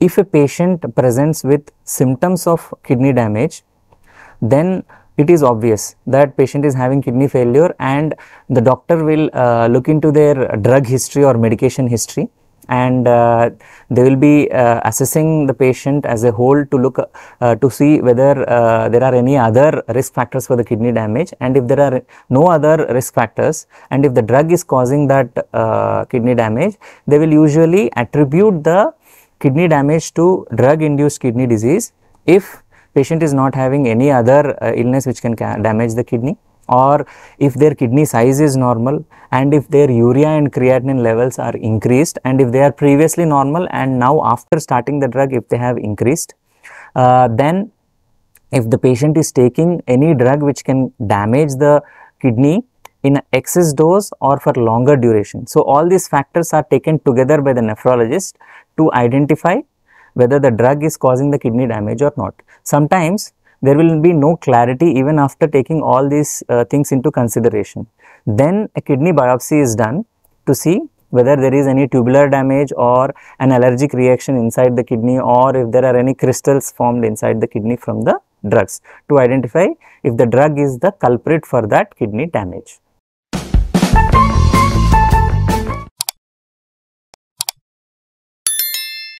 if a patient presents with symptoms of kidney damage, then it is obvious that patient is having kidney failure and the doctor will uh, look into their drug history or medication history and uh, they will be uh, assessing the patient as a whole to look uh, to see whether uh, there are any other risk factors for the kidney damage. And if there are no other risk factors and if the drug is causing that uh, kidney damage they will usually attribute the kidney damage to drug induced kidney disease if patient is not having any other uh, illness which can damage the kidney or if their kidney size is normal and if their urea and creatinine levels are increased and if they are previously normal and now after starting the drug if they have increased uh, then if the patient is taking any drug which can damage the kidney in excess dose or for longer duration. So, all these factors are taken together by the nephrologist to identify whether the drug is causing the kidney damage or not. Sometimes there will be no clarity even after taking all these uh, things into consideration. Then a kidney biopsy is done to see whether there is any tubular damage or an allergic reaction inside the kidney or if there are any crystals formed inside the kidney from the drugs to identify if the drug is the culprit for that kidney damage.